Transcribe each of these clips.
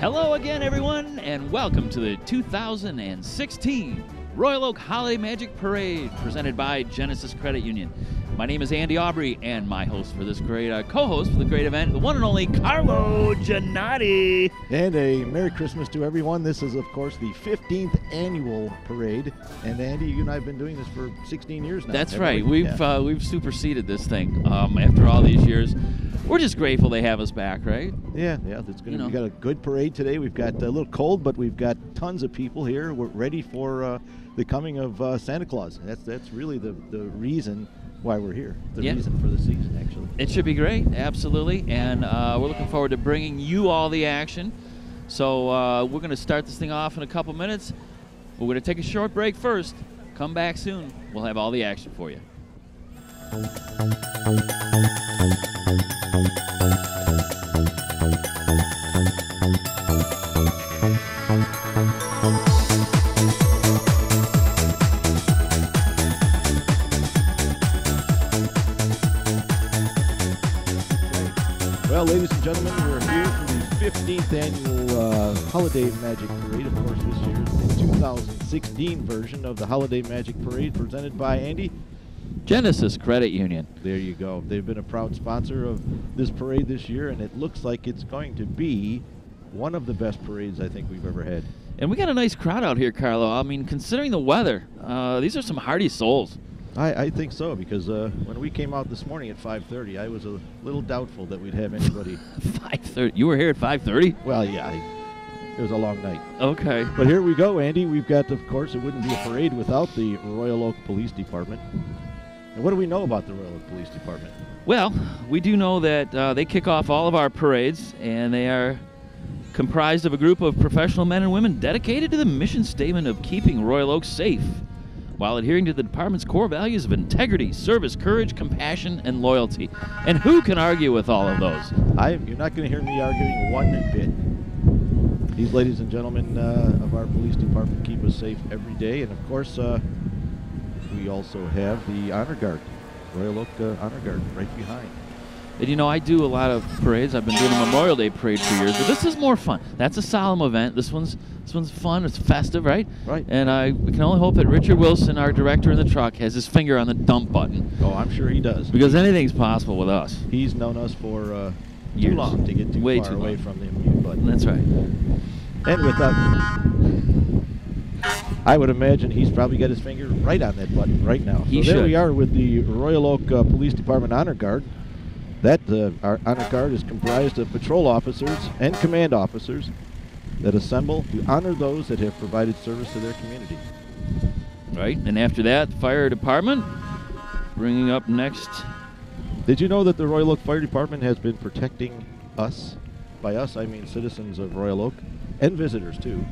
Hello again, everyone, and welcome to the 2016 Royal Oak Holiday Magic Parade presented by Genisys Credit Union. My name is Andy Aubrey, and my host for this great uh, co-host for the great event, the one and only Carlo Ginotti. And a Merry Christmas to everyone. This is, of course, the 15th annual parade. And Andy, you and I have been doing this for 16 years now. That's right. we? We've Yeah. uh, we've superseded this thing um, after all these years. We're just grateful they have us back, right? yeah, yeah. It's gonna. you know. We got a good parade today. We've got a little cold, but we've got tons of people here. We're ready for uh, the coming of uh, Santa Claus. That's that's really the the reason why we're here. The Yeah. reason for the season, actually. It should be great, absolutely. And uh, we're looking forward to bringing you all the action. So uh, we're going to start this thing off in a couple minutes. We're going to take a short break first. Come back soon. We'll have all the action for you. Well, ladies and gentlemen, we're here for the 15th annual uh, Holiday Magic Parade. Of course, this year is the 2016 version of the Holiday Magic Parade presented by Andy. Genisys Credit Union. There you go. They've been a proud sponsor of this parade this year, and it looks like it's going to be one of the best parades I think we've ever had. And we got a nice crowd out here, Carlo. I mean, considering the weather, uh, these are some hardy souls. I, I think so because uh, when we came out this morning at 5:30, I was a little doubtful that we'd have anybody. 5:30. You were here at 5:30. well, yeah, I, it was a long night. Okay. But here we go, Andy. We've got, of course, it wouldn't be a parade without the Royal Oak Police Department. And what do we know about the Royal Oak Police Department? Well, we do know that uh, they kick off all of our parades, and they are comprised of a group of professional men and women dedicated to the mission statement of keeping Royal Oak safe while adhering to the department's core values of integrity, service, courage, compassion, and loyalty. And who can argue with all of those? I, you're not going to hear me arguing one bit. These ladies and gentlemen uh, of our police department keep us safe every day, and of course, uh, we also have the honor guard, Royal Oak uh, honor guard, right behind. And you know, I do a lot of parades. I've been doing a Memorial Day parade for years, but this is more fun. That's a solemn event. This one's this one's fun. It's festive, right? Right. And I we can only hope that Richard Wilson, our director in the truck, has his finger on the dump button Oh, I'm sure he does. because anything's possible with us. He's known us for uh, too Years. long to get too Way far too away long. from the mute button. That's right. And with that, I would imagine he's probably got his finger right on that button right now. He so there should. we are with the Royal Oak uh, Police Department Honor Guard. That uh, our honor guard is comprised of patrol officers and command officers that assemble to honor those that have provided service to their community. Right. And after that, fire department bringing up next. Did you know that the Royal Oak Fire Department has been protecting us? By us, I mean citizens of Royal Oak and visitors too,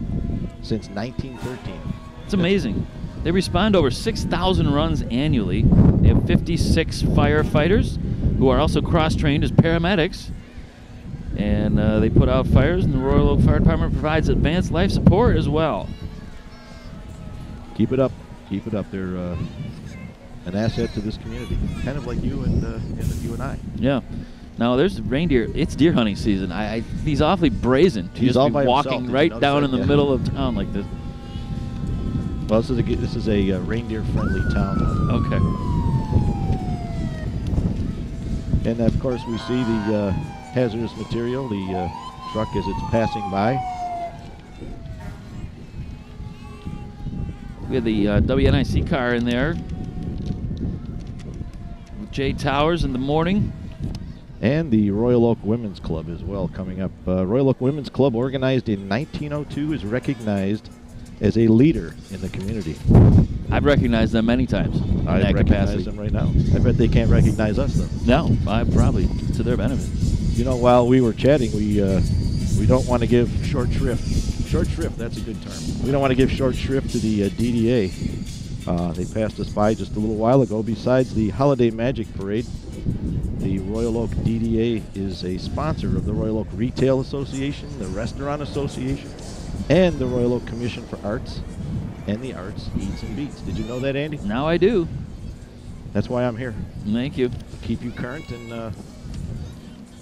since 1913. It's amazing. They respond to over 6,000 runs annually. They have 56 firefighters who are also cross-trained as paramedics. And uh, they put out fires, and the Royal Oak Fire Department provides advanced life support as well. Keep it up. Keep it up. They're uh, an asset to this community, kind of like you and, uh, and you and I. Yeah. Now there's reindeer. It's deer hunting season. I, I he's awfully brazen to He's just all be walking right down in the Yeah. middle of town like this. Well, this is a this is a uh, reindeer-friendly town, Okay. and of course we see the uh, hazardous material, the uh, truck as it's passing by. We have the uh, WNIC car in there. Jay Towers in the morning. And the Royal Oak Women's Club as well coming up. Uh, Royal Oak Women's Club, organized in 1902, is recognized as a leader in the community. I've recognized them many times I that recognize capacity. them right now. I bet they can't recognize us though. No, I probably to their benefit. You know, while we were chatting, we uh, we don't want to give short shrift. Short shrift, that's a good term. We don't want to give short shrift to the uh, DDA. Uh, they passed us by just a little while ago. Besides the Holiday Magic Parade, the Royal Oak DDA is a sponsor of the Royal Oak Retail Association, the Restaurant Association, and the Royal Oak Commission for Arts. And the Arts Eats and Beats. Did you know that, Andy? Now I do. That's why I'm here. Thank you. Keep you current and, uh,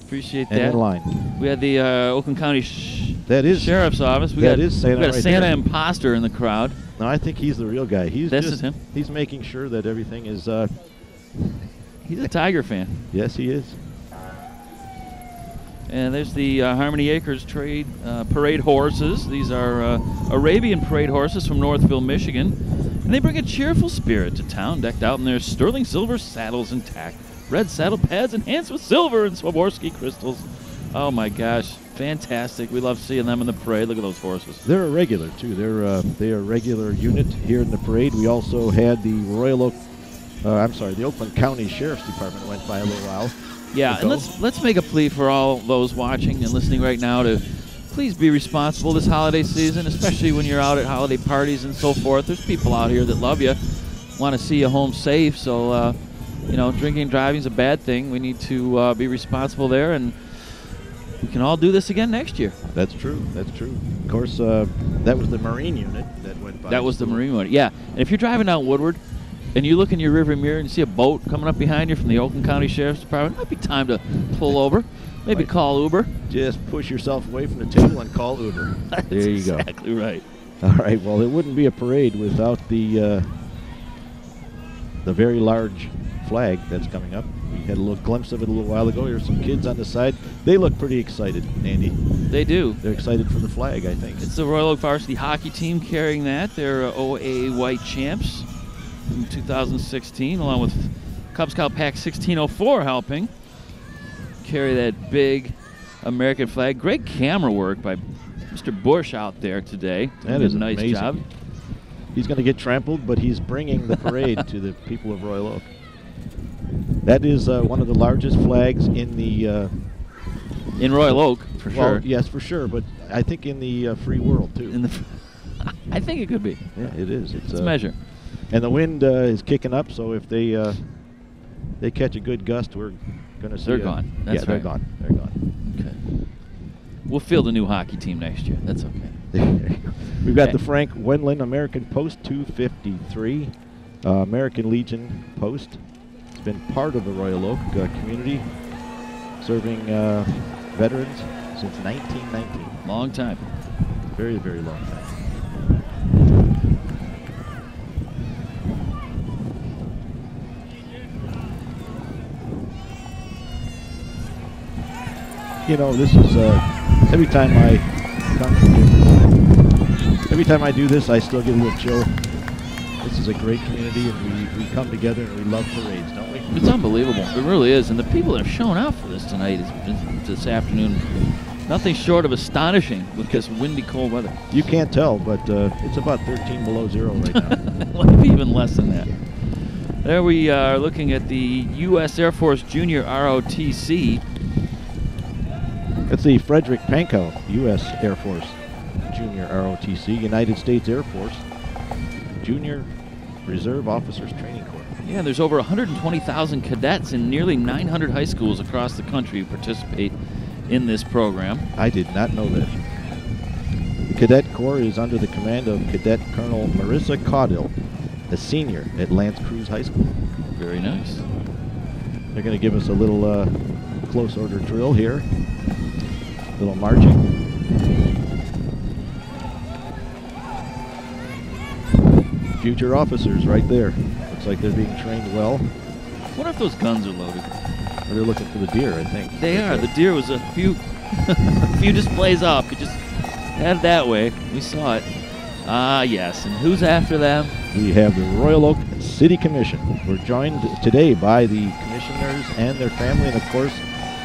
Appreciate and that. in line. We had the uh, Oakland County That is sheriff's office. We that got, is Santa we got a right Santa there. imposter in the crowd. No, I think he's the real guy. He's This just, is him? He's making sure that everything is. Uh, He's a Tiger fan. yes, he is. And there's the uh, Harmony Acres trade uh, parade horses. These are uh, Arabian parade horses from Northville, Michigan. And they bring a cheerful spirit to town, decked out in their sterling silver saddles intact, red saddle pads enhanced with silver and Swarovski crystals. Oh my gosh, fantastic! We love seeing them in the parade. Look at those horses. They're a regular too. They're uh, they are a regular unit here in the parade. We also had the Royal Oak. Uh, I'm sorry, the Oakland County Sheriff's Department went by a little while. Yeah, and let's let's make a plea for all those watching and listening right now to please be responsible this holiday season, especially when you're out at holiday parties and so forth. There's people out here that love you, want to see you home safe. So, uh, you know, drinking and driving is a bad thing. We need to uh, be responsible there, and we can all do this again next year. That's true. That's true. Of course, uh, that was the Marine unit that went by. That was the Marine unit. Yeah, and if you're driving down Woodward. And you look in your rearview mirror and you see a boat coming up behind you from the Oakland County Sheriff's Department. It might be time to pull over, maybe Right. call Uber. Just push yourself away from the table and call Uber. there you go. Exactly right. All right. Well, it wouldn't be a parade without the uh, the very large flag that's coming up. We had a little glimpse of it a little while ago. There's some kids on the side. They look pretty excited, Andy. They do. They're excited for the flag, I think. It's the Royal Oak Varsity Hockey Team carrying that. They're uh, OA White Champs from 2016, along with Cub Scout Pack 1604 helping carry that big American flag. Great camera work by Mr. Bush out there today. That is a nice amazing. job. He's going to get trampled, but he's bringing the parade to the people of Royal Oak. That is uh, one of the largest flags in the. Uh, In Royal Oak, for well, sure. yes, for sure, but I think in the uh, free world too. In the, I think it could be. yeah, it is. It's Let's uh, measure. And the wind uh, is kicking up, so if they uh, they catch a good gust, we're going to see. They're a- gone. That's yeah, they're gone. They're gone. Okay. We'll field a new hockey team next year. That's okay. We've got Okay. the Frank Wendland American Post 253, uh, American Legion Post. It's been part of the Royal Oak uh, community, serving uh, veterans since 1919. Long time. Very, very long time. You know, this is uh, every time I come to this, every time I do this, I still get a little chill. This is a great community, and we, we come together and we love parades, don't we? It's unbelievable. It really is. And the people that have shown out for this tonight, is, is- this afternoon, nothing short of astonishing with this windy, cold weather. You can't tell, but uh, it's about 13 below zero right now. Even less than that. There we are looking at the U.S. Air Force Junior ROTC. That's the Frederick Panko, U.S. Air Force Junior ROTC, United States Air Force Junior Reserve Officers Training Corps. Yeah, there's over 120,000 cadets in nearly 900 high schools across the country who participate in this program. I did not know that. The Cadet Corps is under the command of Cadet Colonel Marissa Caudill, a senior at L'Anse Creuse High School. Very nice. They're going to give us a little uh, close order drill here. Little marching. Future officers right there. Looks like they're being trained well. wonder if those guns are loaded. They're looking for the deer, I think. They are. The deer was a few, a few displays off. You just head that way. We saw it. Ah, yes. And who's after them? We have the Royal Oak City Commission. We're joined today by the commissioners and their family, and of course,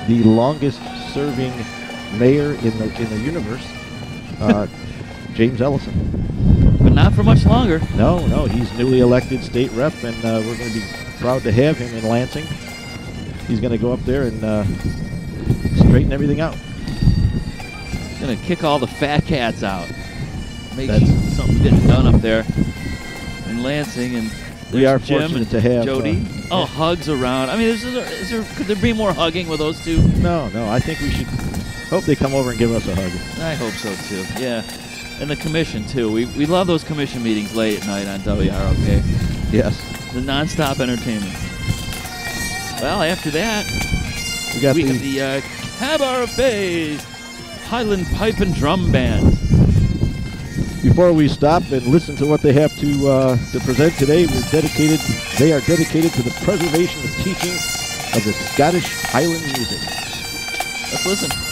the longest-serving mayor in the in the universe, uh, James Ellison. But not for much longer. No, no, he's newly elected state rep, and uh, we're going to be proud to have him in Lansing. He's going to go up there and uh, straighten everything out. Gonna kick all the fat cats out. Make That's- something getting done up there in Lansing, and We are Jim fortunate to have, Jody. uh, oh, hugs around. I mean, is there, is there could there be more hugging with those two? No, no, I think we should hope they come over and give us a hug. I hope so too. Yeah, and the commission too. We we love those commission meetings late at night on WROK. Yes. The nonstop entertainment. Well, after that, We got we the, have the uh, Cabaret Highland Pipe and Drum Band. Before we stop and listen to what they have to uh, to present today, we're dedicated. They are dedicated to the preservation and teaching of the Scottish Highland music. Let's listen.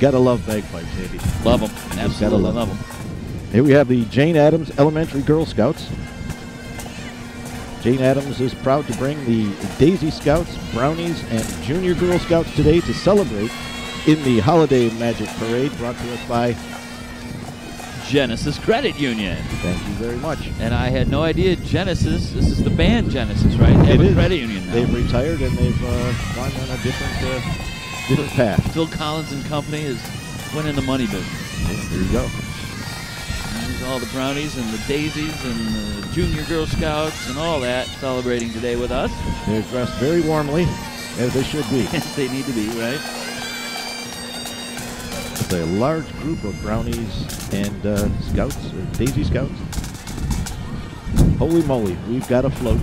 Gotta love bagpipes, Andy. Love them. gotta Absolutely love love them. Here we have the Jane Addams Elementary Girl Scouts. Jane Addams is proud to bring the Daisy Scouts, Brownies, and Junior Girl Scouts today to celebrate in the Holiday Magic Parade brought to us by, Genisys Credit Union. thank you very much. And I had no idea Genesis, this is the band Genesis, right? They It a is. credit union now. They've retired and they've uh, gone on a different, uh, different path. Phil Collins and company is winning the money business. There you go. And There's all the brownies and the daisies and the junior Girl Scouts and all that celebrating today with us. They're dressed very warmly, as they should be. Yes, they need to be, right? It's a large group of brownies and uh, scouts, or Daisy Scouts. Holy moly, we've got a float.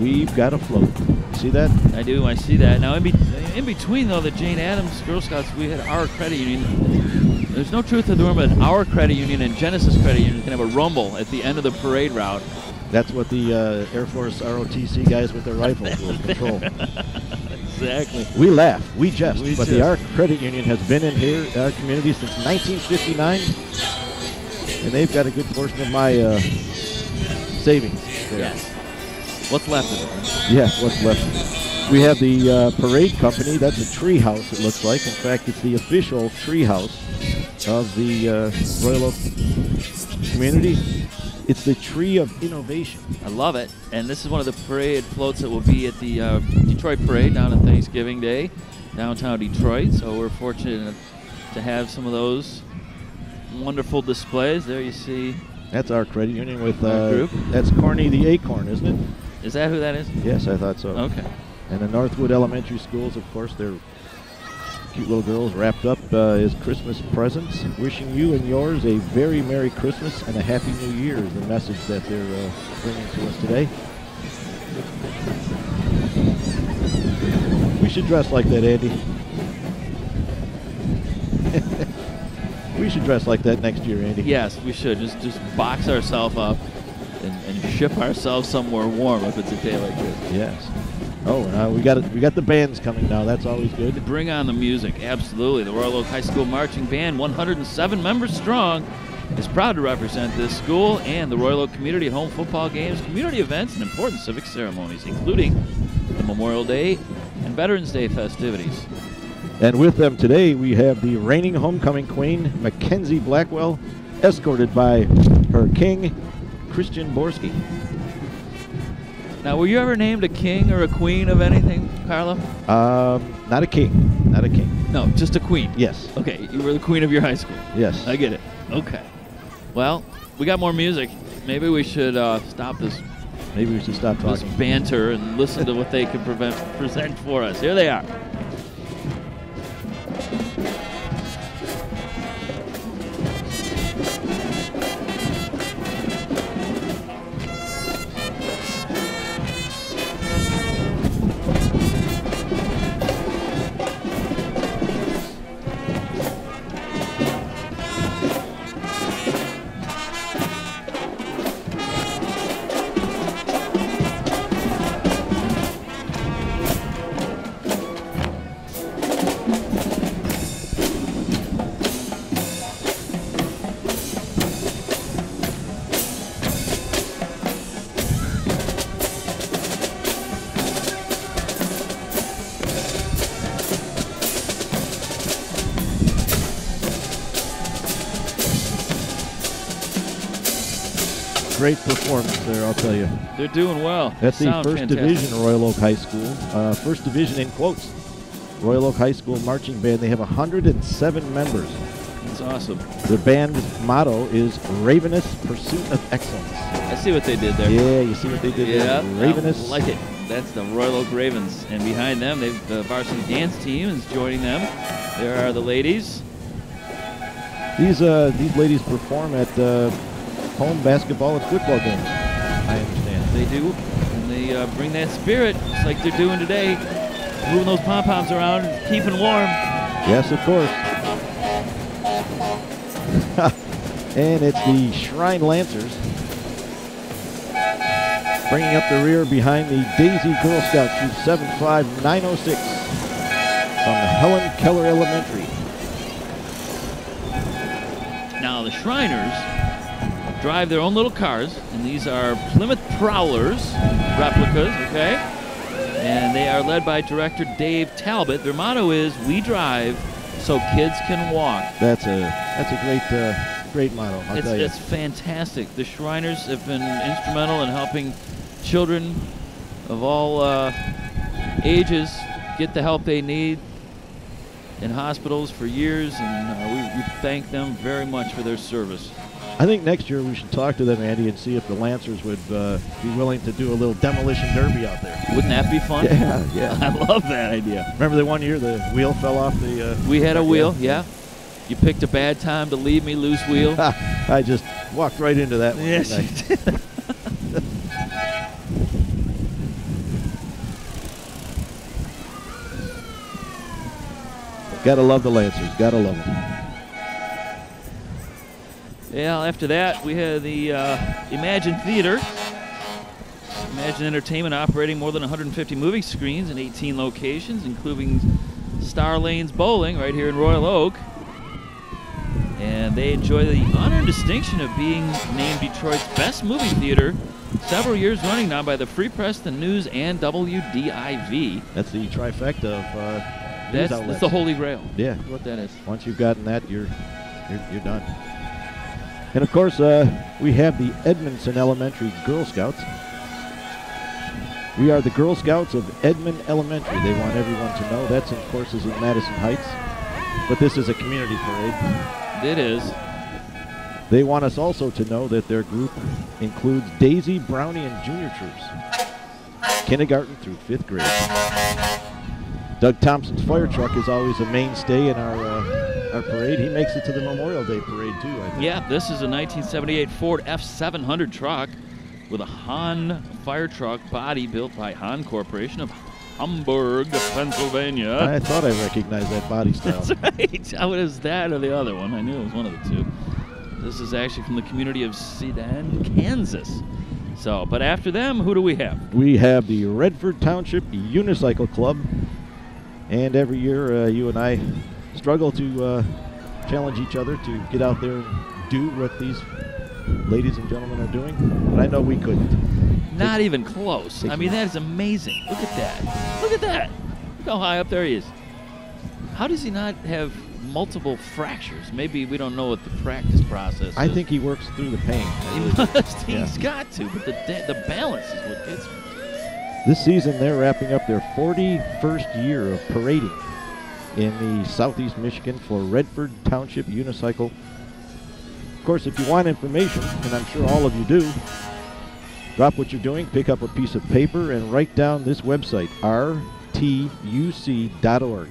We've got a float. See that? I do. I see that. Now, in, be- in between, though, the Jane Addams Girl Scouts, we had our credit union. There's no truth to the rumor that our credit union and Genisys Credit Union can have a rumble at the end of the parade route. That's what the uh, Air Force ROTC guys with their rifles will control. Exactly. We laugh, we jest, We but the. ARC Credit Union has been in here, our community, since 1959, and they've got a good portion of my uh, savings. There. Yes. What's left of it? Yes, what's left? We have the uh, parade company. That's a tree house, it looks like. In fact, it's the official tree house of the uh, Royal Oak community. It's the tree of innovation. I love it. And this is one of the parade floats that will be at the uh, Detroit Parade down on Thanksgiving Day, downtown Detroit. So we're fortunate to have some of those wonderful displays. There you see. That's our credit union with uh, group. that's Corny the Acorn, isn't it? Is that who that is? Yes, I thought so. Okay. And the Northwood Elementary Schools, of course, they're cute little girls wrapped up uh, as Christmas presents. Wishing you and yours a very Merry Christmas and a Happy New Year is the message that they're uh, bringing to us today. We should dress like that, Andy. we should dress like that next year, Andy. Yes, we should just just box ourselves up and, and ship ourselves somewhere warm if it's a day like this. Yes. Oh, uh, we got it. We got the bands coming now. That's always good. Bring on the music, absolutely. The Royal Oak High School Marching Band, 107 members strong, is proud to represent this school and the Royal Oak community at home football games, community events, and important civic ceremonies, including the Memorial Day and Veterans Day festivities. And with them today, we have the reigning homecoming queen, Mackenzie Blackwell, escorted by her king, Christian Borski. Now, were you ever named a king or a queen of anything, Carlo? Um, not a king, not a king. No, just a queen. Yes, Okay, you were the queen of your high school. yes. I get it. Okay. Well, we got more music. Maybe we should uh, stop this Maybe we should stop this talking. banter and listen to what they can prevent, present for us. Here they are. Great performance there, I'll tell you. They're doing well. That's the first fantastic. division Royal Oak High School. Uh, first division in quotes. Royal Oak High School marching band. They have 107 members. That's awesome. Their band's motto is Ravenous Pursuit of Excellence. I see what they did there. Yeah, you see what they did Yeah, there? Ravenous I like it. That's the Royal Oak Ravens. And behind them, they've the varsity dance team is joining them. There are the ladies. These uh, these ladies perform at uh, home basketball and football games. I understand. They do. And they uh, bring that spirit, just like they're doing today. Moving those pom poms around and keeping warm. Yes, of course. and it's the Shrine Lancers bringing up the rear behind the Daisy Girl Scout Troop 75906 from Helen Keller Elementary. Now the Shriners drive their own little cars, and these are Plymouth Prowlers replicas, okay? And they are led by director Dave Talbot. Their motto is "We drive so kids can walk." That's a that's a great uh, great motto. I'll It's, tell you. it's fantastic. The Shriners have been instrumental in helping children of all uh, ages get the help they need in hospitals for years, and uh, we, we thank them very much for their service. I think next year we should talk to them, Andy, and see if the Lancers would uh, be willing to do a little demolition derby out there. Wouldn't that be fun? Yeah, yeah. I love that idea. Remember the one year the wheel fell off the? Uh, We had a wheel, yeah. You picked a bad time to leave me loose wheel. I just walked right into that one. Yes, you did. Gotta love the Lancers. Gotta love them. Yeah, after that, we had the uh, Emagine Theater. Emagine Entertainment operating more than 150 movie screens in 18 locations, including Star Lanes Bowling right here in Royal Oak. And they enjoy the honor and distinction of being named Detroit's best movie theater several years running now by the Free Press, the News, and WDIV. That's the trifecta of uh, That's, that's the holy grail. Yeah. What that is. Once you've gotten that, you're you're, you're done. And of course, uh, we have the Edmondson Elementary Girl Scouts. We are the Girl Scouts of Edmond Elementary. They want everyone to know that's, of course, is in Madison Heights. But this is a community parade. It is. They want us also to know that their group includes Daisy, Brownie, and junior troops, kindergarten through fifth grade. Doug Thompson's fire truck is always a mainstay in our uh, our parade. He makes it to the Memorial Day parade too. I think. Yeah, this is a 1978 Ford F700 truck with a Hahn fire truck body built by Hahn Corporation of Hamburg, Pennsylvania. I thought I recognized that body style. That's right. How is that or the other one? I knew it was one of the two. This is actually from the community of Sedan, Kansas. So, but after them, who do we have? We have the Redford Township Unicycle Club, and every year uh, you and I struggle to uh, challenge each other to get out there and do what these ladies and gentlemen are doing. But I know we couldn't. Not even close. I mean, that is amazing. Look at that. Look at that. Look how high up there he is. How does he not have multiple fractures? Maybe we don't know what the practice process I is. think he works through the pain. he must. Yeah. He's got to. But the the balance is what gets me. This season, they're wrapping up their 41st year of parading in the southeast Michigan for Redford Township Unicycle. Of course, if you want information, and I'm sure all of you do, drop what you're doing, pick up a piece of paper, and write down this website, rtuc.org.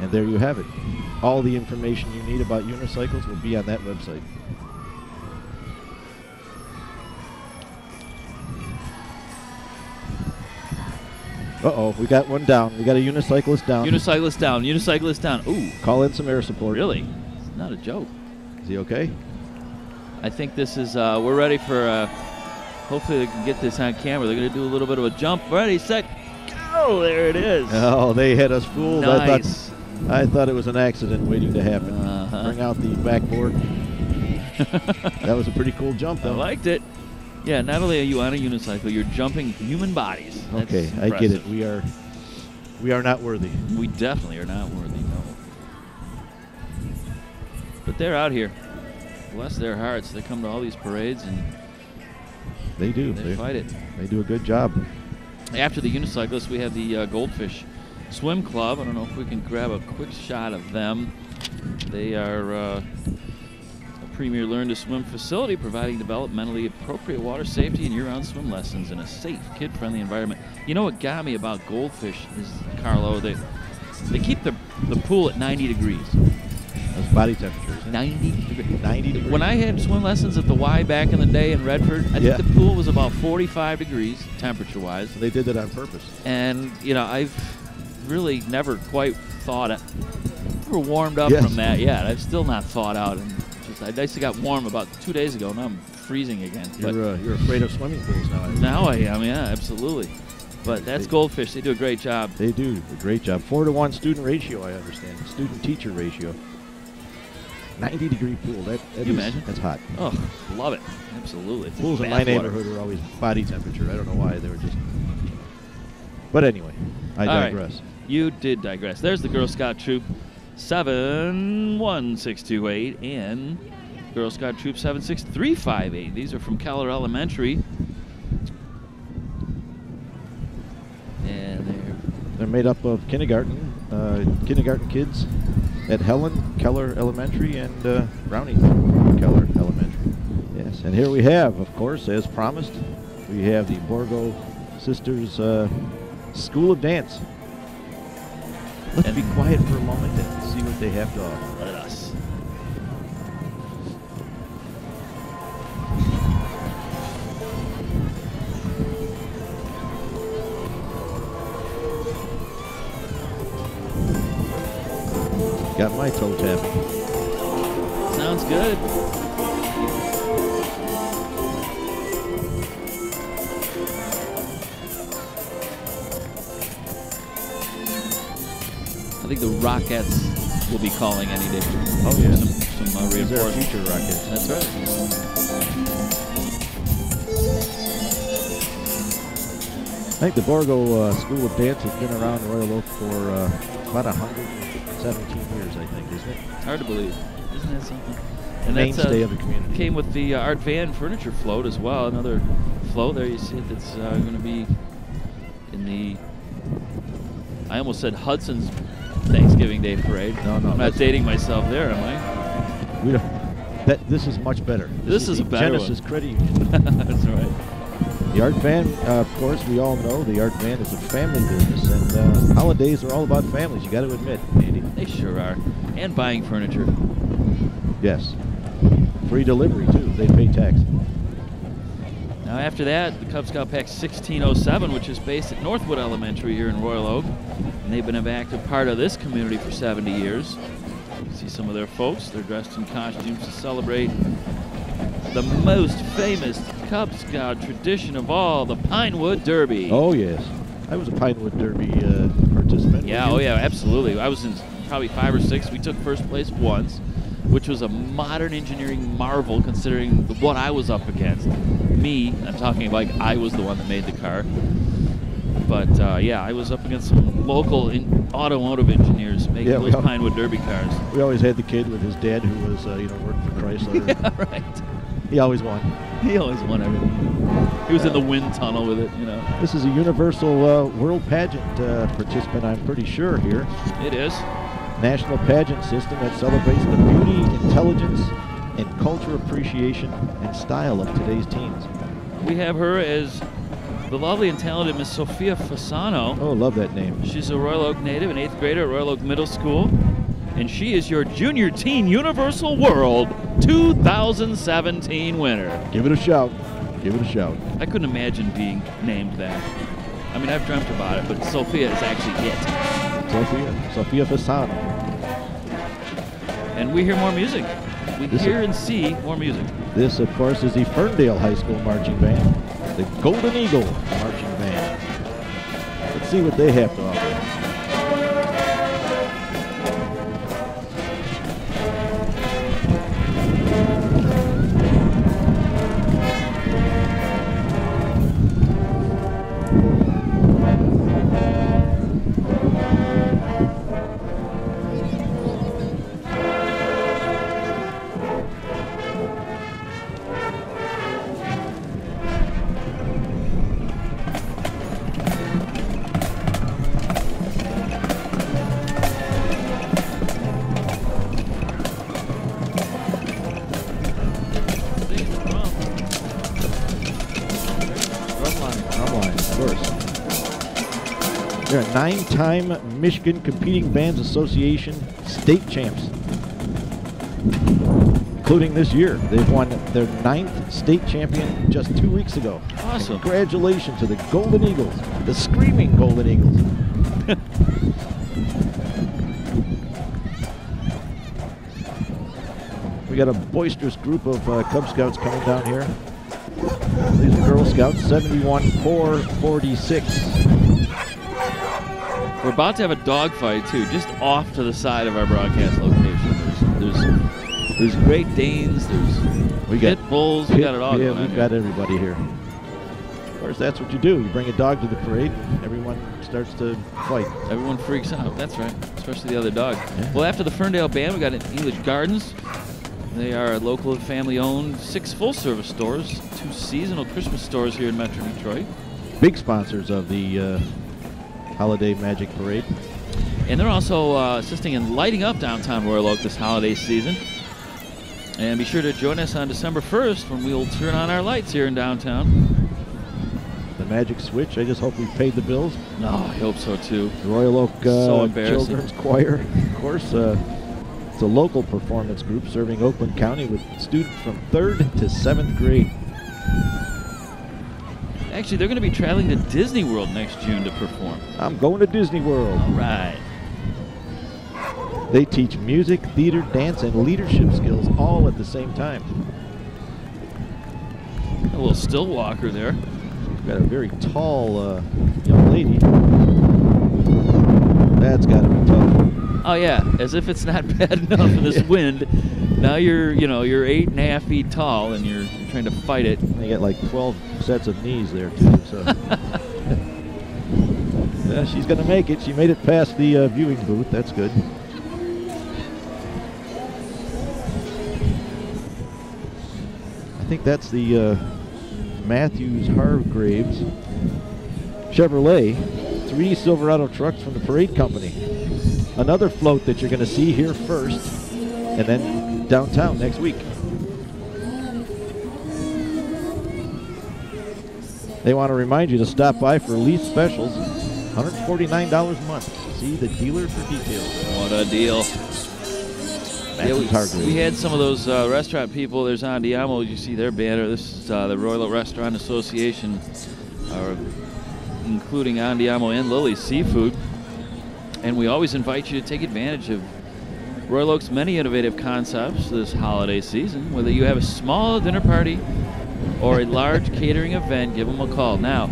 And there you have it. All the information you need about unicycles will be on that website. Uh-oh, we got one down. We got a unicyclist down. Unicyclist down. Unicyclist down. Ooh, Call in some air support. really? It's not a joke. Is he okay? I think this is. Uh, we're ready for. Uh, hopefully, they can get this on camera. They're going to do a little bit of a jump. Ready, set, go! There it is. Oh, they had us fooled. I nice. thought I thought it was an accident waiting to happen. Uh-huh. Bring out the backboard. that was a pretty cool jump, though. I liked it. Yeah, not only are you on a unicycle, you're jumping human bodies. That's okay, I get it. We are we are not worthy. We definitely are not worthy, no. But they're out here. Bless their hearts. They come to all these parades and They do. they They, fight it. they do a good job. After the unicyclists, we have the uh, Goldfish Swim Club. I don't know if we can grab a quick shot of them. They are uh, premier learn to swim facility providing developmentally appropriate water safety and year-round swim lessons in a safe, kid-friendly environment. You know what got me about Goldfish is Carlo. They they keep the the pool at 90 degrees. That's body temperature. 90 degrees. 90 degrees. When I had swim lessons at the Y back in the day in Redford, I Yeah. think the pool was about 45 degrees temperature-wise. They did that on purpose. and you know I've really never quite thought it, never warmed up Yes. from that yet. I've still not thawed out, and just I just got warm about two days ago. Now I'm freezing again. You're, uh, you're afraid of swimming pools now. I now I am, yeah, absolutely. But that's They- goldfish. They do a great job. They do a great job. Four to one student ratio, I understand. Student teacher ratio. 90 degree pool. That, that you is- imagine? That's hot. Oh, love it. Absolutely. It's Pools in my water. neighborhood were always body temperature. I don't know why. They were just. But anyway, I All right. digress. You did digress. There's the Girl Scout Troop 71628 and Girl Scout Troop 76358. These are from Keller Elementary. And they're They're made up of kindergarten, uh, kindergarten kids at Helen Keller Elementary and uh, Brownie Keller Elementary. Yes, and here we have, of course, as promised, we have the Borgo Sisters uh, School of Dance. Let's And- be quiet for a moment and see what they have to offer. let us. Got my toe tapping. Sounds good. Think the Rockets will be calling any day. Oh, yeah. Some, some uh, reinforcements. future rockets. That's right. I think the Borgo uh, School of Dance has been around Royal Oak for uh, about 117 years, I think, isn't it? Hard to believe. Isn't that something? And Mainstay that's, uh, of the community. came with the uh, Art Van furniture float as well. Another float there. You see it. That's uh, going to be in the. I almost said Hudson's Thanksgiving Day parade. No, no, I'm not dating myself there, am I? We don't, that, this is much better. This is the a better Genesis one. Credit Union. that's right. The Art Van, uh, of course, we all know the Art Van is a family business, and uh, holidays are all about families. You got to admit, Andy. They sure are. And buying furniture. Yes. Free delivery too. They pay tax. Now after that, the Cub Scout Pack 1607, which is based at Northwood Elementary here in Royal Oak, and they've been an active part of this community for 70 years. You see some of their folks. They're dressed in costumes to celebrate the most famous Cub Scout tradition of all, the Pinewood Derby. Oh yes, I was a Pinewood Derby uh, participant. Yeah, oh yeah, absolutely. I was in probably five or six. We took first place once, which was a modern engineering marvel considering what I was up against. Me, I'm talking like I was the one that made the car. But uh, yeah, I was up against some local in- automotive engineers making Yeah, those all- Pinewood Derby cars. We always had the kid with his dad who was, uh, you know, worked for Chrysler. yeah, right. He always won. He always won everything. He was in the wind tunnel with it, you know. This is a universal uh, world pageant uh, participant, I'm pretty sure here. It is. National pageant system that celebrates the beauty, intelligence, and culture appreciation and style of today's teens. We have her as the lovely and talented Miss Sophia Fasano. Oh, love that name. She's a Royal Oak native, an eighth grader at Royal Oak Middle School, and she is your Junior Teen Universal World 2017 winner. Give it a shout. Give it a shout. I couldn't imagine being named that. I mean, I've dreamt about it, but Sophia is actually it. Sophia, Sophia Fasano. And we hear more music. We This hear and see more music. This, of course, is the Ferndale High School Marching Band, the Golden Eagle Marching Band. Let's see what they have to offer. They're a nine-time Michigan Competing Bands Association state champs, including this year. They've won their ninth state champion just two weeks ago. Awesome. Congratulations to the Golden Eagles, the Screaming Golden Eagles. we got a boisterous group of uh, Cub Scouts coming down here. These are Girl Scouts, 71 446. We're about to have a dogfight too, just off to the side of our broadcast location. There's there's, there's Great Danes, there's We got pit bulls, we got it all Yeah, we've here. got everybody here. Of course, that's what you do. You bring a dog to the parade, everyone starts to fight. Everyone freaks out. That's right, especially the other dog. Yeah. Well, after the Ferndale Band, we got English Gardens. They are a local family-owned, six full-service stores, two seasonal Christmas stores here in Metro Detroit, Big sponsors of the uh, Holiday Magic Parade. and they're also uh, assisting in lighting up downtown Royal Oak this holiday season. And be sure to join us on December 1st when we'll turn on our lights here in downtown. The Magic Switch. I just hope we paid the bills. No, I hope so too. The Royal Oak uh, So. Children's Choir, of course. Uh, it's a local performance group serving Oakland County with students from third to seventh grade. Actually, they're going to be traveling to Disney World next June to perform. I'm going to Disney World. All right. They teach music, theater, dance, and leadership skills all at the same time. A little still walker there. We've got a very tall uh, young lady. That's got to be tough. Oh yeah, as if it's not bad enough in this wind. Now you're, you know, you're eight and a half feet tall, and you're trying to fight it. They got like 12 sets of knees there too. So yeah, she's gonna make it. She made it past the uh, viewing booth. That's good. I think that's the uh, Matthews Hargreaves Chevrolet. Three Silverado trucks from the parade company. Another float that you're going to see here first, and then downtown next week. They want to remind you to stop by for lease specials. $149 a month. See the dealer for details. What a deal. Yeah, we, we had some of those uh, restaurant people. There's Andiamo. You see their banner. This is uh, the Royal Restaurant Association, uh, including Andiamo and Lily's Seafood. And we always invite you to take advantage of Royal Oak's many innovative concepts this holiday season. Whether you have a small dinner party or a large catering event, give them a call. Now,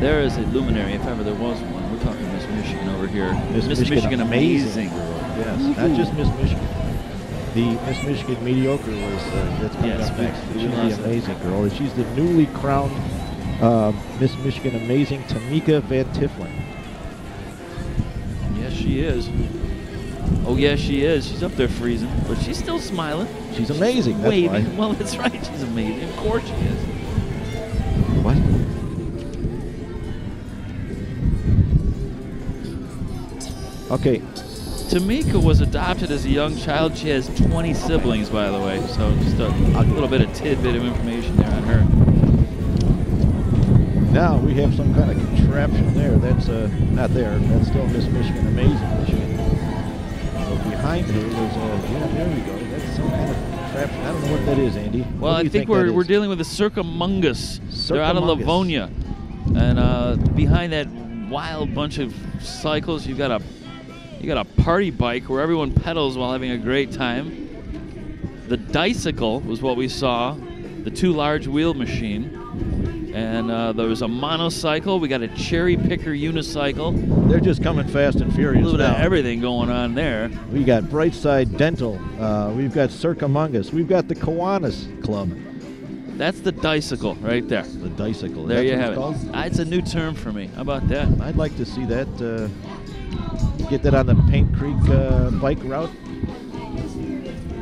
there is a luminary, if ever there was one. We're talking Miss Michigan over here. Miss Michigan, amazing. girl. Yes, not just Miss Michigan. The Miss Michigan mediocre was uh, that's coming Yes, up next. She's the amazing girl. And She's the newly crowned uh, Miss Michigan Amazing Tamika Van Tifflin. Yes, she is. Oh, yes, she is. She's up there freezing, but she's still smiling. She's amazing. That's Waving. Well, that's right. She's amazing. Of course she is. Okay, Tamika was adopted as a young child. She has 20 siblings, by the way. So just a, a little bit of tidbit of information there on her. now we have some kind of contraption there. That's uh, not there. That's still Miss Michigan Amazing Michigan. So behind her was uh, yeah, there we go. That's some kind of contraption. I don't know what that is, Andy. Well, I think, that we're, we're dealing with a Circumungus. They're out of Livonia. And uh, behind that wild bunch of cycles, you've got a you got a party bike where everyone pedals while having a great time. The Dicycle was what we saw, the two large wheel machine. And uh, there was a monocycle. We got a cherry picker unicycle. They're just coming fast and furious. A little bit now. of everything going on there. We got Brightside Dental. Uh, we've got Circumungus. We've got the Kiwanis Club. That's the Dicycle right there. The Dicycle. There That's you have it's it. called? Ah, It's a new term for me. How about that? I'd like to see that. Uh, get that on the Paint Creek uh, bike route.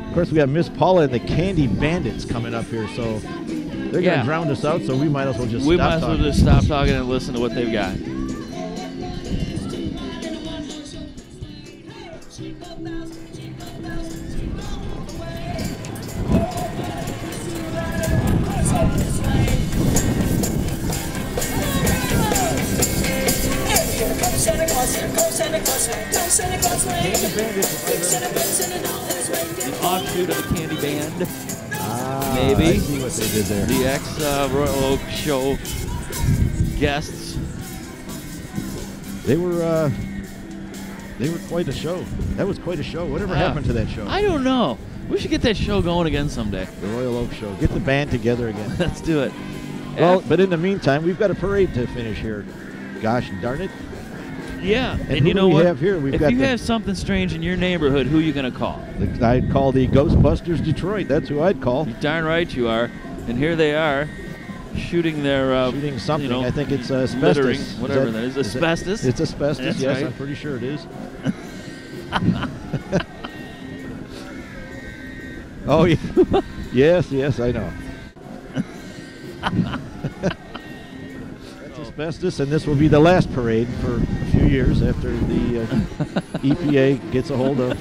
Of course, we have Miss Paula and the Candy Bandits coming up here, so they're Yeah. gonna drown us out. So we might as well just we stop might as well talking. just stop talking and listen to what they've got. Santa Claus, down Santa Claus Lane. Candy Bandits, if Big Santa seen Blitzen all his reindeer. The offshoot of the Candy Band, Ah, Maybe. I see what they did there. the ex uh, Royal Oak Show guests. They were uh, they were quite a show. That was quite a show. Whatever Yeah. happened to that show? I don't know. We should get that show going again someday. the Royal Oak Show. Get the band together again. Let's do it. well, but in the meantime, we've got a parade to finish here. Gosh darn it! Yeah, and, who you know what? have here? We've if got you the- have something strange in your neighborhood, who are you gonna call? The- I'd call the Ghostbusters Detroit. That's who I'd call. You darn right you are. And here they are, shooting their uh, Shooting something. You know, I think it's uh, asbestos. littering, Is whatever that is. is Asbestos. It's asbestos. That's yes, right. I'm pretty sure it is. oh yeah. yes, yes, I know. Asbestos, and this will be the last parade for a few years after the uh, EPA gets a hold of.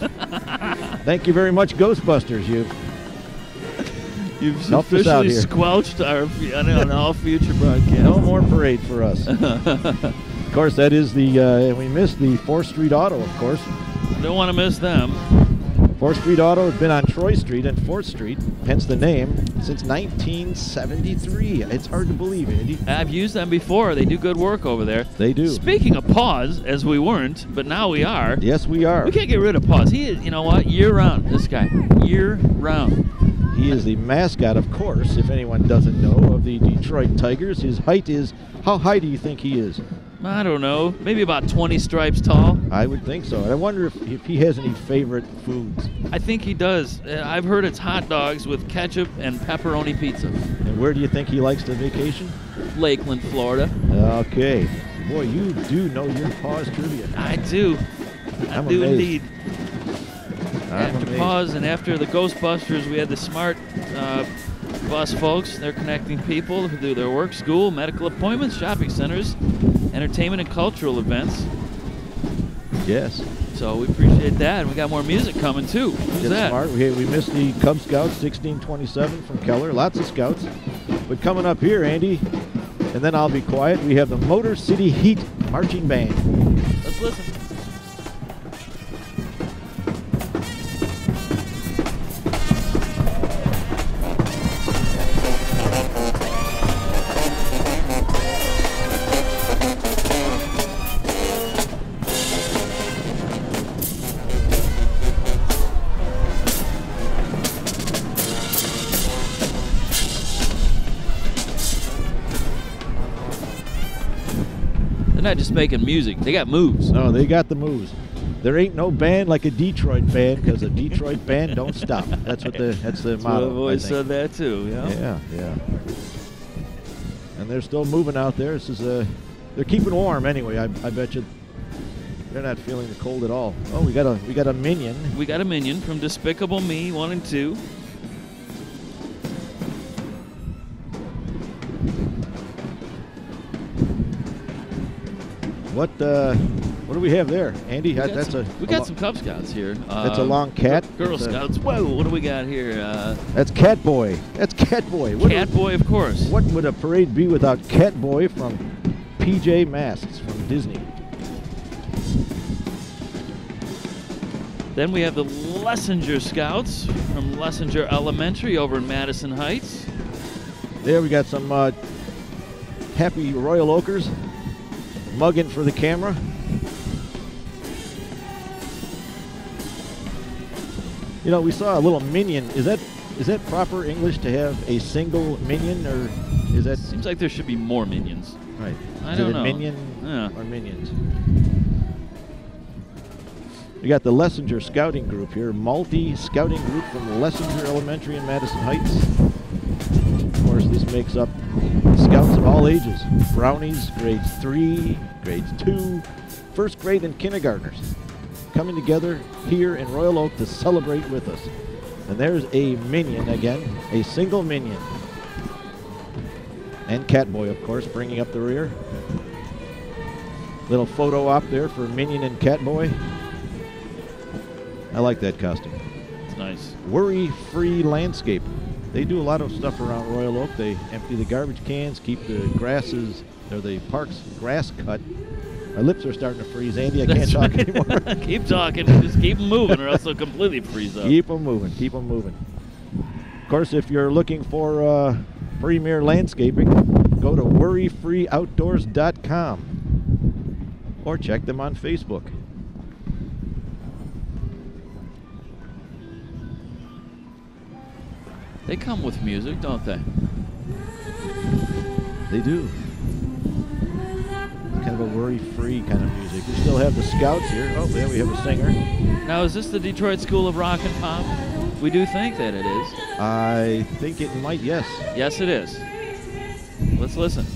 Thank you very much, Ghostbusters. You've You've Help us out officially here. squelched our on all future broadcasts. no more parade for us. of course, that is the uh, and we missed the Fourth Street Auto, of course. Don't want to miss them. Fourth Street Auto has been on Troy Street and Fourth Street, hence the name, since 1973. It's hard to believe, Andy. I've used them before. They do good work over there. They do. Speaking of Paws, as we weren't, but now we are. Yes, we are. We can't get rid of Paws. He is, you know what? Year round. This guy, year round. He is the mascot, of course, if anyone doesn't know, of the Detroit Tigers. His height is, how high do you think he is? I don't know. Maybe about 20 stripes tall. I would think so. And I wonder if, if he has any favorite foods. I think he does. Uh, I've heard it's hot dogs with ketchup and pepperoni pizza. And where do you think he likes to vacation? Lakeland, Florida. Okay. Boy, you do know your paws trivia. I do. I I'm do amazed. indeed. I'm after amazed. pause and after the Ghostbusters, we had the smart uh, bus folks. They're connecting people who do their work, school, medical appointments, shopping centers, entertainment and cultural events. Yes. So we appreciate that, and we got more music coming too. Who's Get that? smart. We, we missed the Cub Scouts 1627 from Keller. Lots of scouts. But coming up here, Andy, and then I'll be quiet, we have the Motor City Heat Marching Band. Let's listen. Just making music; they got moves. No, they got the moves. There ain't no band like a Detroit band because a Detroit band don't stop. That's what the that's the That's what I've always said that too. Yeah. Yeah, yeah. And they're still moving out there. This is a. They're keeping warm anyway. I, I bet you. They're not feeling the cold at all. Oh, we got a we got a minion. We got a minion from Despicable Me one and two. What uh, what do we have there, Andy? We That- got that's some, a we a got lo- some Cub Scouts here. That's a Um, long cat. Girl That's a- Scouts. Whoa, what do we got here? Uh, That's Catboy. That's Catboy. What Cat Boy, of course. What would a parade be without Catboy from PJ Masks from Disney? Then we have the Lessenger Scouts from Lessenger Elementary over in Madison Heights. There we got some uh, happy Royal Oakers mugging for the camera. You know, we saw a little minion. Is that is that proper English to have a single minion, or is that Seems like there should be more minions. right? I is don't it know. a minion Yeah. or minions? We got the Lessenger Scouting Group here, multi scouting group from Lessenger Elementary in Madison Heights. Of course, this makes up scouts of all ages brownies, grades three, grades two, first grade, and kindergartners coming together here in Royal Oak to celebrate with us. And there's a minion again, a single minion. And Catboy, of course, bringing up the rear. Little photo op there for Minion and Catboy. I like that costume. It's nice. Worry-free landscape. They do a lot of stuff around Royal Oak. They empty the garbage cans, keep the grasses or the parks grass cut, My lips are starting to freeze, Andy. I can't talk anymore. keep talking. Just keep them moving, or else they'll completely freeze up. Keep them moving. Keep them moving. Of course, if you're looking for uh, premier landscaping, go to worryfreeoutdoors.com or check them on Facebook. They come with music, don't they? They do. Kind of a worry-free kind of music. We still have the Scouts here. Oh, there we have a singer. Now, is this the Detroit School of Rock and Pop? We do think that it is. I think it might. Yes. Yes, it is. Let's listen.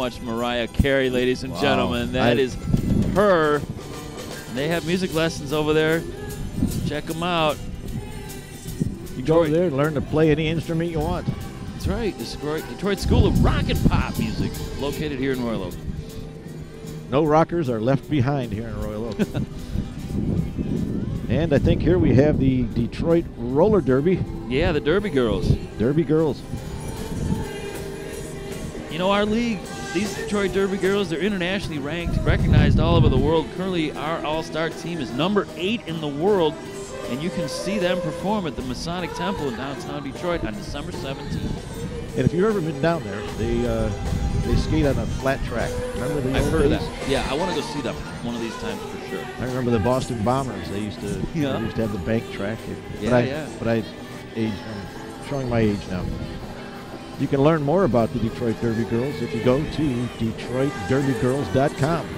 Much, Mariah Carey, ladies and Wow. gentlemen. That I- is her. They have music lessons over there. Check them out. You go over there and learn to play any instrument you want. That's right. Detroit, Detroit School of Rock and Pop Music, located here in Royal Oak. No rockers are left behind here in Royal Oak. and I think here we have the Detroit Roller Derby. Yeah, the Derby Girls. Derby girls. You know, our league, these Detroit Derby Girls, they're internationally ranked, recognized all over the world. Currently, our all star team is number eight in the world, and you can see them perform at the Masonic Temple in downtown Detroit on December 17th. And if you've ever been down there, they uh, they skate on a flat track. Remember the I've old heard of days? that. Yeah, I want to go see them one of these times for sure. I remember the Boston Bombers. They used to Yeah. they used to have the bank track. But Yeah, I, yeah. But I age I'm showing my age now. You can learn more about the Detroit Derby Girls if you go to DetroitDerbyGirls.com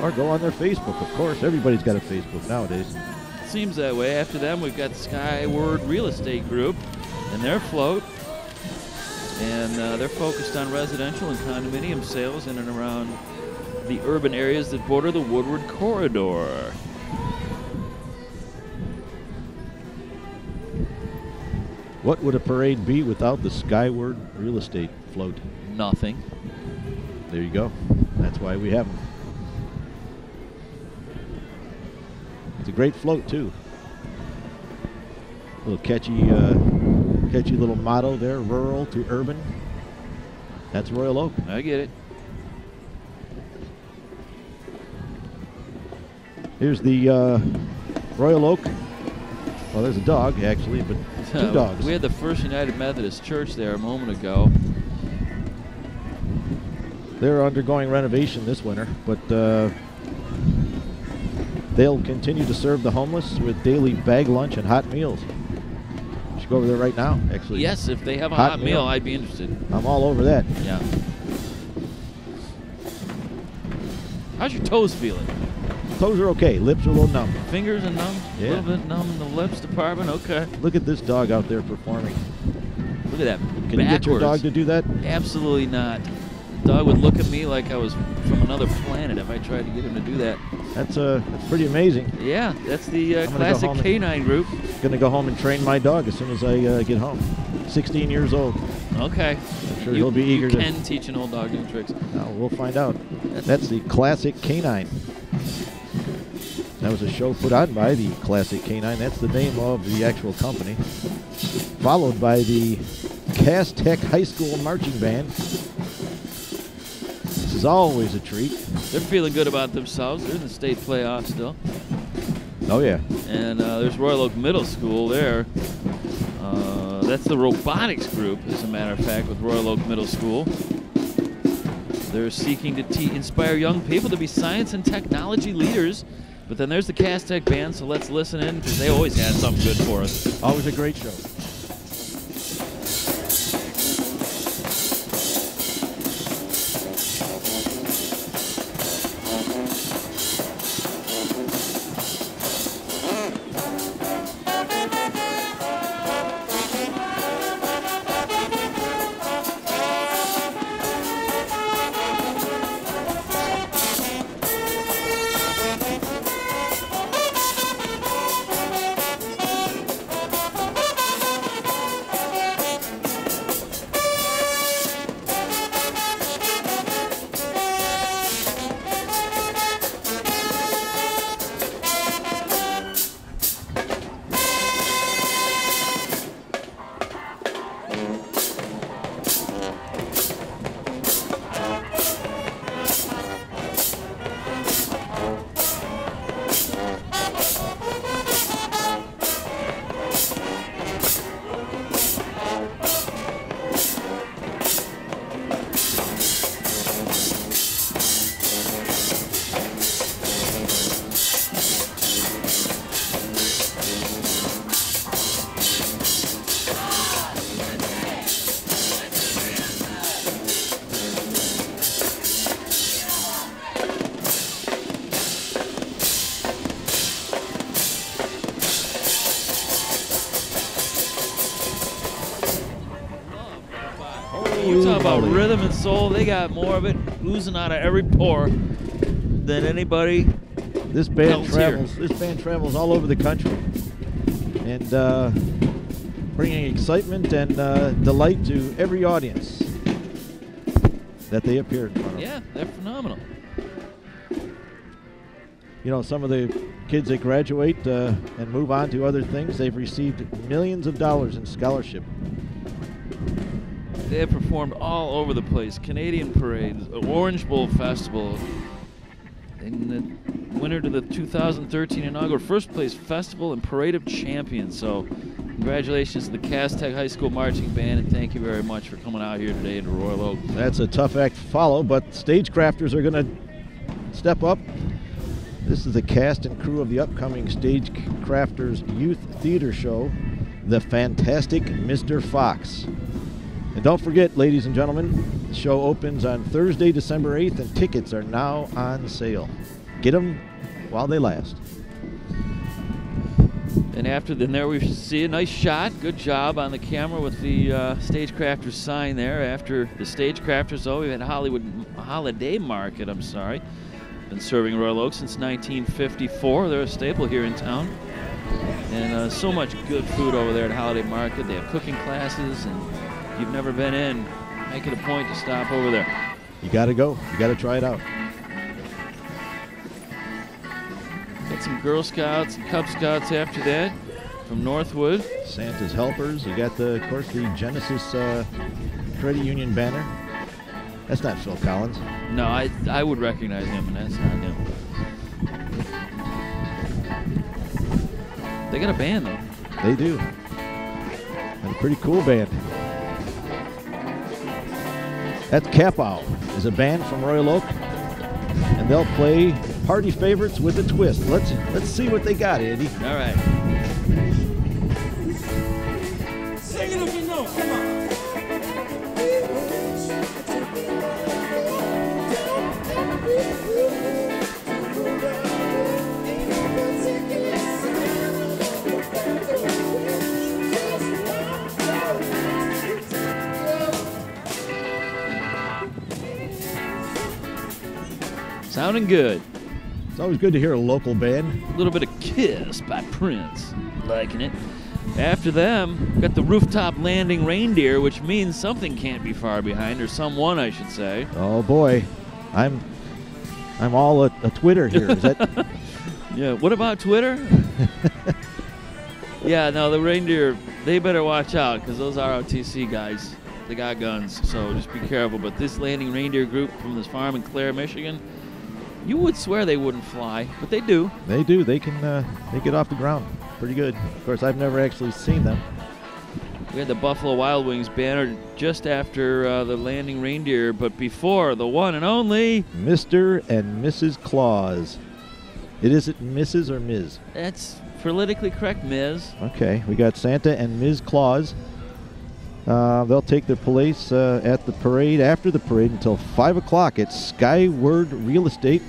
or go on their Facebook. Of course, everybody's got a Facebook nowadays. Seems that way. After them, we've got Skyward Real Estate Group and their float. And uh, they're focused on residential and condominium sales in and around the urban areas that border the Woodward Corridor. What would a parade be without the Skyward Real Estate float? Nothing. There you go. That's why we have them. It's a great float too. A Little catchy, uh, catchy little motto there: rural to urban. That's Royal Oak. I get it. Here's the uh, Royal Oak. Well, there's a dog actually, but two dogs. We had the First United Methodist Church there a moment ago. They're undergoing renovation this winter, but uh, they'll continue to serve the homeless with daily bag lunch and hot meals. You should go over there right now, actually. Yes, if they have a Hot hot, meal. meal, I'd be interested. I'm all over that. Yeah. How's your toes feeling? Toes are okay. Lips are a little numb. Fingers are numb? Yeah. A little bit numb in the lips department? Okay. Look at this dog out there performing. Look at that. Can you get your dog to do that? Absolutely not. The dog would look at me like I was from another planet if I tried to get him to do that. That's uh, that's pretty amazing. Yeah, that's the uh, go classic canine group. Gonna go home and train my dog as soon as I uh, get home. 16 years old. Okay. I'm sure you, he'll be eager you to. can teach an old dog new tricks. Now we'll find out. That's- That's the classic canine. That was a show put on by the Classic Canine. That's the name of the actual company. Followed by the Cass Tech High School Marching Band. This is always a treat. They're feeling good about themselves. They're in the state playoffs still. Oh yeah. And uh, there's Royal Oak Middle School there. Uh, that's the robotics group, as a matter of fact, with Royal Oak Middle School. They're seeking to te- inspire young people to be science and technology leaders. But then there's the Cass Tech band, so let's listen in because they always had something good for us. Always a great show. Rhythm and soul. They got more of it oozing out of every pore than anybody. This band else here. travels. This band travels all over the country, and uh, bringing excitement and uh, delight to every audience that they appear in front of. Yeah, they're phenomenal. You know, some of the kids that graduate uh, and move on to other things, they've received millions of dollars in scholarship. They have performed all over the place. Canadian parades, uh, Orange Bowl Festival, in the winner to the 2013 inaugural first place festival and parade of champions. So, congratulations to the Cass Tech High School marching band, and thank you very much for coming out here today to Royal Oak. That's a tough act to follow, but stagecrafters are going to step up. This is the cast and crew of the upcoming Stagecrafters Youth Theater Show, The Fantastic Mr. Fox. And don't forget, ladies and gentlemen, the show opens on Thursday, December 8th, and tickets are now on sale. Get them while they last. And after then, there we see a nice shot. Good job on the camera with the uh, Stagecrafters sign there. After the Stagecrafters, though, we've had Hollywood Holiday Market. I'm sorry, been serving Royal Oak since 1954. They're a staple here in town, and uh, so much good food over there at Holiday Market. They have cooking classes, and you've never been in, make it a point to stop over there. You got to go. You got to try it out. Got some Girl Scouts and Cub Scouts after that from Northwood. Santa's Helpers. You got the, of course, the Genisys uh, Credit Union banner. That's not Phil Collins. No, I I would recognize him, and that's not him. They got a band though. They do. And a pretty cool band. That's Kapow, is a band from Royal Oak, and they'll play party favorites with a twist. Let's let's see what they got, Andy. All right. Sounding good. It's always good to hear a local band. A little bit of Kiss by Prince. Liking it. After them, got the rooftop landing reindeer, which means something can't be far behind, or someone, I should say. Oh boy, I'm I'm all a, a Twitter here. Is that Yeah. What about Twitter? yeah. No, the reindeer. They better watch out because those ROTC guys, they got guns. So just be careful. But this landing reindeer group from this farm in Clare, Michigan, you would swear they wouldn't fly, but they do. they do? They can uh, they get off the ground pretty good. Of course, I've never actually seen them. We had the Buffalo Wild Wings banner just after uh, the landing reindeer, but before the one and only. Mr. and Mrs. Claus. It is it Mrs. or Ms. That's politically correct, Ms. Okay, we got Santa and Ms. Claus. Uh, they'll take their place uh, at the parade after the parade until 5 o'clock at Skyward Real Estate.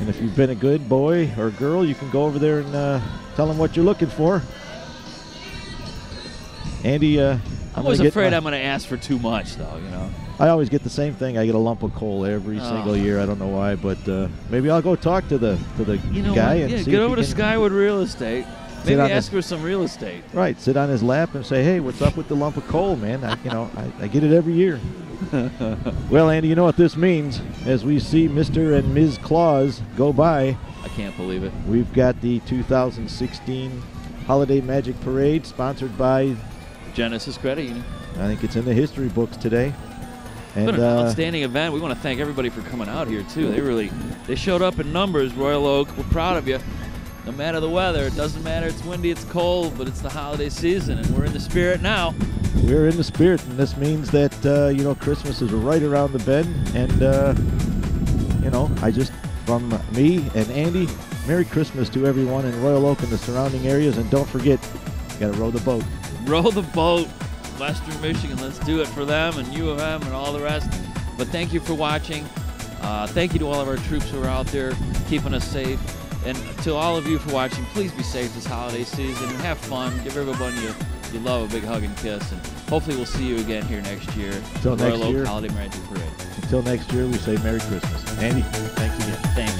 And if you've been a good boy or girl, you can go over there and uh, tell them what you're looking for. Andy, uh, I I'm was gonna afraid my- I'm going to ask for too much, though. You know. I always get the same thing. I get a lump of coal every Oh. single year. I don't know why, but uh, maybe I'll go talk to the to the You know guy what? and Yeah, see get over to Skyward Real Estate. Maybe ask for some real estate. Right, sit on his lap and say, "Hey, what's up with the lump of coal, man?" I, you know, I, I get it every year. well, Andy, you know what this means. As we see Mr. and Ms. Claus go by, I can't believe it. we've got the 2016 Holiday Magic Parade, sponsored by. Genisys Credit Union. I think it's in the history books today. Been And an uh, outstanding event. We want to thank everybody for coming out here too. They really they showed up in numbers. Royal Oak, we're proud of you. No matter the weather, it doesn't matter. It's windy, it's cold, but it's the holiday season, and we're in the spirit now. we're in the spirit, and this means that uh, you know Christmas is right around the bend. And uh, you know, I just from me and Andy, Merry Christmas to everyone in Royal Oak and the surrounding areas, and don't forget, you got to row the boat. Row the boat, Western Michigan. Let's do it for them and U of M and all the rest. But thank you for watching. Uh, thank you to all of our troops who are out there keeping us safe. And to all of you for watching, please be safe this holiday season and have fun. Give everybody a you love a big hug and kiss, and hopefully we'll see you again here next year. Till Royal next Oak year. Holiday Magic Parade. Until next year, we say Merry Christmas. Andy, thanks again.